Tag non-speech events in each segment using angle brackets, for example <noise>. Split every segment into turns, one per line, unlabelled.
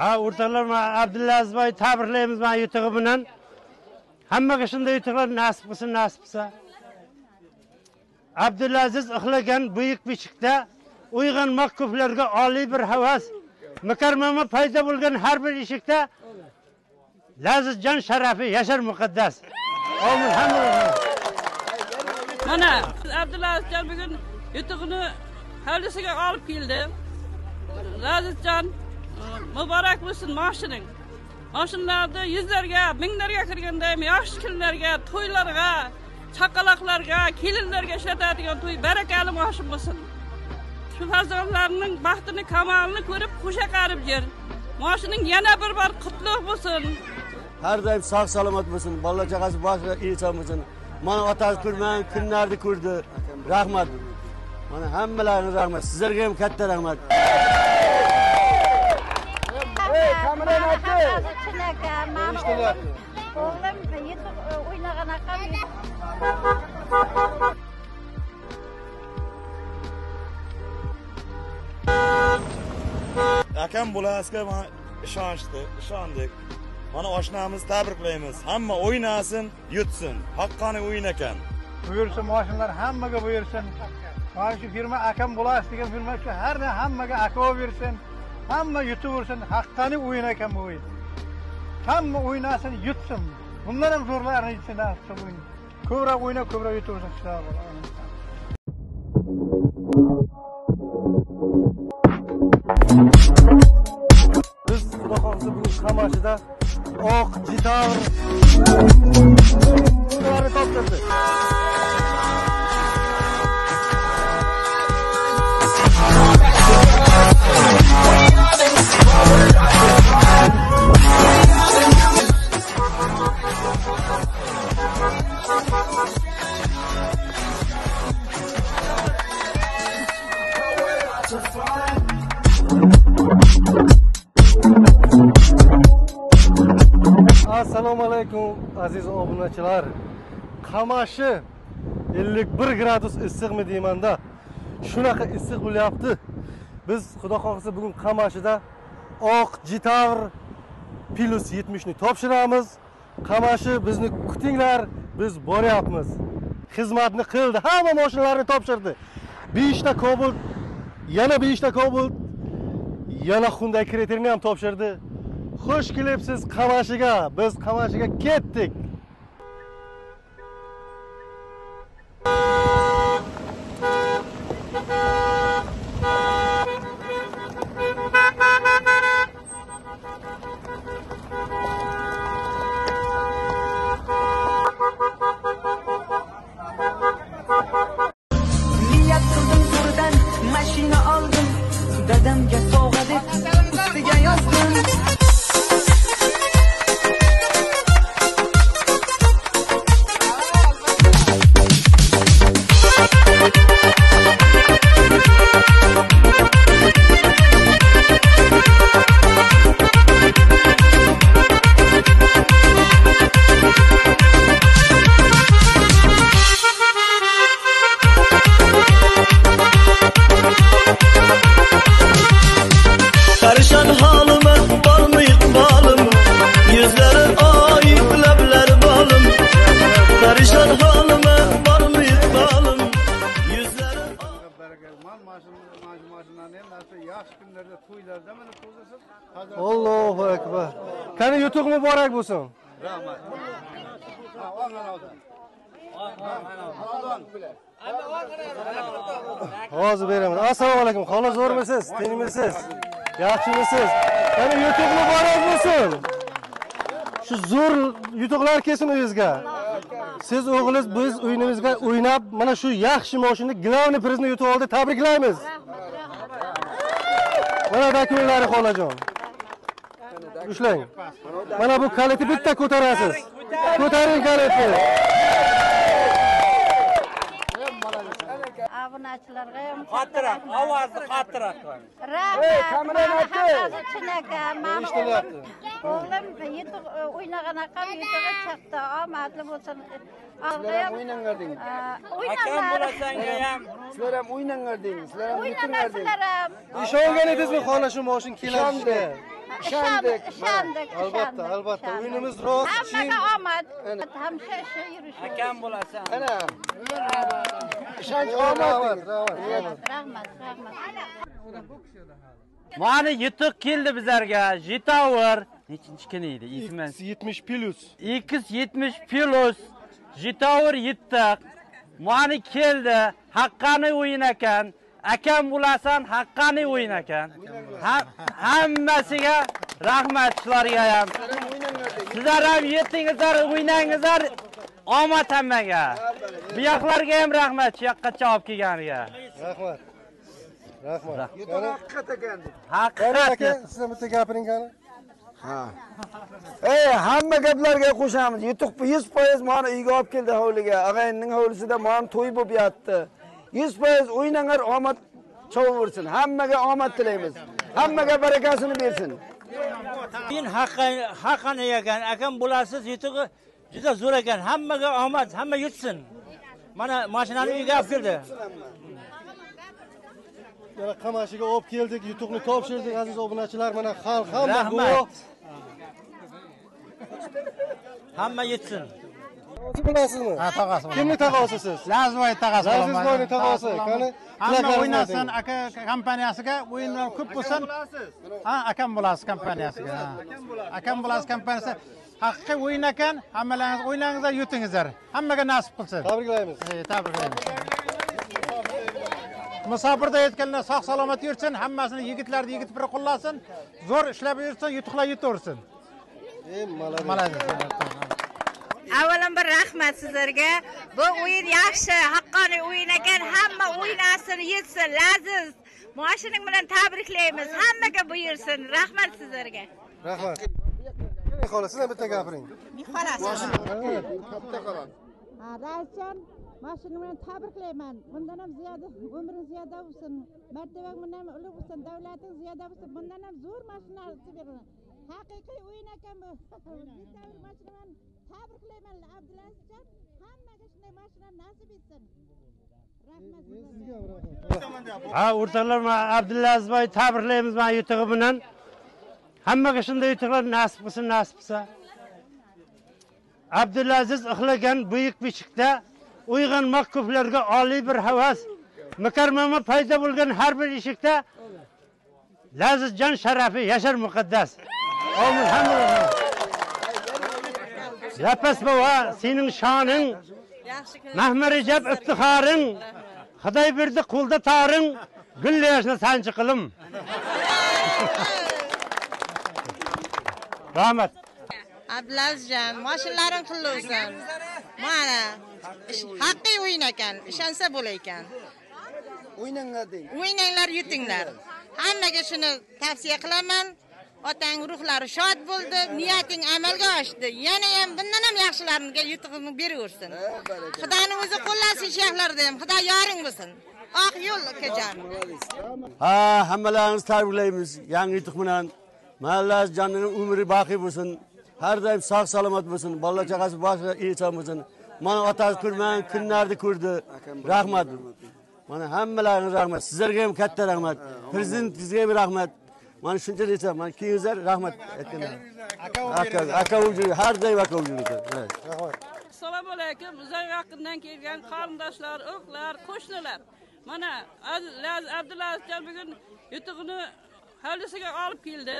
ha o'rtoqlar man abdulla azizboy tabriklaymiz mana yutug'i bilan. Hammaga shunday yutuqlar nasib qilsin nasib qilsa. Abdulaziz uxlagan buyuk beshikda uyg'onmoq ko'plarga oliy bir havas. Mukarrama paydo bo'lgan har bir eshikda lazizjon sharafi yashar muqaddas. Omin hamma
Mana Abdulazizjon bugun yutug'ini hovlisiga olib keldi. Lazizjon muborak bo'lsin moshining. moshinlarni yuzlarga, minglarga kirganda ham yaxshi kunlarga, to'ylarga, chaqaloqlarga, kelinlarga ishlatadigan to'y barakali moshin bo'lsin. Shu farzandlarning baxtini, kamolini ko'rib qo'sha qarib yer. Moshining yana bir bor qutlug' bo'lsin.
har doim sog' salomat bo'lsin. Bola chaqasi boshqa inson bo'lsin. Mana otasi ko'rmagan kunlarni ko'rdi. Rahmat. Mana hammalaringga rahmat. Sizlarga ham katta rahmat.
O'g'lim yetuk o'ynaganaqa
akam bolasiga mana ishonchdi ishondik. Mana oshnamiz tabriklaymiz hamma o'ynasin yutsin. Haqqoniy o'yin ekan.
Buyursin moshinlar hammaga buyursin. Mana shu firma akam bo'lasiz degan firma shu har hammaga aka bersin hamma yutaversin. Haqqoniy o'yin ekan bu o'yin hamma o'ynasin yutsin. Bundan ham zo'rlarini yutsin ko'proq o'ynab ko'proq yutaversin biz xudo xohlasa bugun qamashida oq jitar topshirdi aziz obunachilar. Qamashi 51 gradus issiqmi deymanda. Shunaqa issiq bo'lyapti. Biz xudo xohlasa bugun qamashida oq jitavr plyus 70 ni topshiramiz. Qamashi bizni kutinglar biz boryapmiz. Xizmatni qildi hamma mashinalarni topshirdi. 5 ta kobalt yana 5 ta kobalt yana Hyundai Creta'ni ham topshirdi. Xush kelibsiz qamashiga biz qamashiga ketdik. Kunlarda to'ylarda mana ko'rsasin allohu akbar. Qani yutuq muborak bo'lsin. Hozir beraman. Assalomu alaykum. Xola zo'rmisiz? Tenglisiz yaxshimisiz? Qani yutuq muborak bo'lsin. Shu zo'r yutuqlar kelsin uyingizga. Siz o'g'lingiz biz o'yinimizga o'ynab mana shu yaxshi moshina главный prizni yutib oldi. Tabriklaymiz mana dokumentlari xolajon ushlang. Mana bu kalitni bitta ko'tarasiz. Ko'taring kalitni
obunachilarga ham
qattiqroq ovozni qattiqroq
rahmat hammasi chinaka mani o'g'lim o'g'lim yetuk o'ynaganaqa yutug'i chiqdi. Omadli bo'lsin
o'ynanglar dengiz
akam bo'lasanga ham.
Sizlar ham o'ynanglar dengiz sizlar ham yutinglar
ham.
Ishongan edingizmi xola shu moshin keladi
Ishondim.
Ishondik ishondik
albatta albatta o'yinimiz rost
hammaga omad hamisha shu yurish akam bo'lasan
ana ishonch omad
rahmat rahmat
Mana yutuq keldi bizlarga. Jitover. Nechinchi kun edi? Esimdan.
70 plus
X70 Plus Jitover yutdiq. Mana keldi. Haqqani o'yin ekan. Akam bo'lasan, haqqani o'yin ekan. Ha- Hammasiga rahmat shularga ham. Sizlar ham yetdingizlar, o'ynangizlar. Omad hammaga. Bu yoqlarga ham rahmat, shu yoqqa olib kelganiga.
rahmat rahmat yana
Haqiqat.
aka sizlar bitta gapiring qani
ey hamma gaplarga qo'shamiz yutuq yuz foiz mani uyga olib keldi hovliga og'aynining hovlisida mani to'y bo'lib yotdi yuz foiz o'ynanglar omad chovaversin hammaga omad tilaymiz hammaga barakasini bersin
Men haqqani ekan, akam bo'lasiz, yutug'i juda zo'r ekan. Hammaga omad, hamma yutsin. Mana mashinani uyga olib keldi.
yana qamashiga olib keldik yutuqni topshirdik aziz obunachilar mana xalq hamma
Rahmat.
guvoh
Hamma yutsin.
O'zi bilasizmi
Ha, tog'asi.
kimni tog'asi siz
Lazizboy tog'asi.
lazizboyni tog'asi qani
Hamma o'ynasin, aka kompaniyasiga o'yinlar ko'p bo'lsin. Ha, akam bo'lasiz kompaniyasiga. Akam bo'lasiz kompaniyasi. Haqiqiy o'yin ekan, hammalaringiz o'ynangizlar, yutingizlar. Hammaga nasib qilsin.
tabriklaymiz
Tabriklaymiz. Musofirda yetganlar sog' salomat yursin, hammasini yigitlarni yigit biri qo'llasin, zo'r ishlab yursin, yutuqlar yutaversin.
e Malades.
Avvalambor rahmat sizlarga. Bu o'yin yaxshi haqqoniy o'yin ekan. Hamma o'ynasin yetsin laziz. Moshining bilan tabriklaymiz. Hammaga buyursin. Rahmat sizlarga.
Rahmat. Xola sizlar bitta gapiring.
Raisjon mashina bilan tabriklayman. Bundan ham ziyoda umring ziyoda bo'lsin. Martabang bundan ham ulug' bo'lsin. Davlating ziyoda bo'lsin. Bundan ham zo'r mashina haqiqiy o'yin ekan bu mashinaman tabriklayman abdulazizjon hammaga shunday mashina nasib etsin rahmat
Ha, o'rtoqlar, men Abdulazizboy tabriklaymiz mana yutug'i bilan. Hammaga shunday yutuqlar nasib qilsin, nasib qilsa. Abdulaziz ixlagan buyuk beshikda uyg'onmoq ko'plarga oliy bir havas. Mukarrama paydo bo'lgan har bir eshikda Lazizjon sharafi yashar muqaddas. Amin hammaga. Lapas bova, sening shoning. Mahmud Rajab iftixoring, Xudoy berdi qo'lda toring, gul yashna sanchi qilim. <laughs> Rahmat.
abdulazizjon moshinalaring qilsin mana haqiqiy o'yin ekan ishonsa bo'lar ekan
o'ynanglar deng
o'ynanglar yutinglar. Hammaga shuni tavsiya qilaman otang ruhlari shod bo'ldi niyating amalga oshdi. Yana ham bundan ham yaxshilariga yutug'ini beraversin. Xudoning o'zi qo'llasin shayxlarda ham. Xudo yoring bo'lsin. Oq yo'l akajon
ha hammalaringizni tabriklaymiz. Yangi yutuq bilan mahallasi jonning umri baqiy bo'lsin. Har doim sog' salomat bo'lsin. Bola chaqasi boshqa inson bo'lsin. Mana otasi ko'rmagan kunlarni ko'rdi. Rahmat. Mana hammalaringizga rahmat. Sizlarga ham katta rahmat. Prezidentingizga ham rahmat mana shuncha desa mana keyingizlar rahmat. Aytganlar. aka aka har doim aka ekan
assalomu alaykum. Uzoq yaqindan kelgan qarindoshlar o'qlar qo'shnilar. Mana Az- Laz- abdulazizjon bugun yutug'ini hovlisiga olib keldi.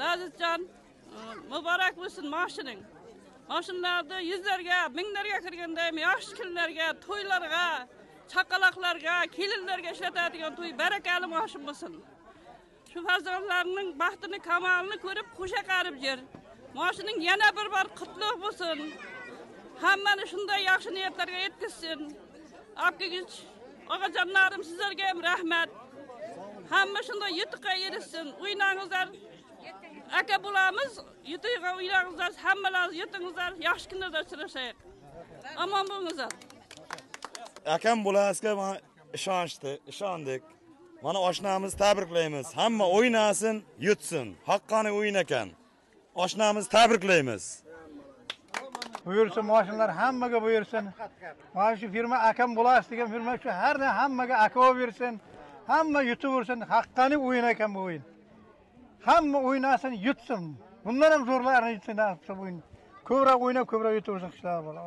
Lazizjon e, muborak bo'lsin moshining. Moshinlarni yuzlarga minglarga kirganda ham yosh kunlarga to'ylarga chaqaloqlarga kelinlarga ishlatadigan to'y barakali moshin bo'lsin shu farzandlarning baxtini kamolini ko'rib qo'sha qarib yur moshining yana bir bor qutlug' bo'lsin. Hammani shunday yaxshi niyatlarga yetkazsin. Abkegich og'ajonlarim sizlarga ham rahmat. Hamma shunday yutuqqa erishsin. O'ynangizlar. Aka bo'lamiz yutuqqa o'ynangizlar. Hammalaringiz yutingizlar. Yaxshi kunlarda uchrashaylik. Omon bo'lingizlar.
Akam bo'lasizga man ishonchdi ishondik. Mana oshnamizni tabriklaymiz hamma o'ynasin yutsin. Haqqani o'yin ekan. Oshnamizni tabriklaymiz
buyursin mashinalar hammaga buyursin. Mana shu firma akam bo'lasiz degan firma shu har hammaga aka bersin hamma yutaversin haqqani o'yin ekan bu o'yin.
Hamma o'ynasin yutsin. Bundan ham zo'rlarini yutsin. O'yin ko'proq o'ynab ko'proq yutaversin qishloq bola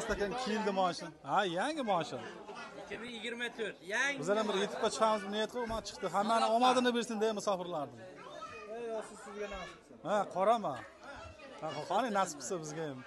rost ekan keldi moshin. Ha, yangi moshin.
2024 yangi
Biz ham bir yetib chiqamiz niyat qilib, mana chiqdi. Hammani omadini bersin deya musofirlarni.
sizga nasib qilsin
Ha, qorama. Ha, qani nasib qilsa bizga ham.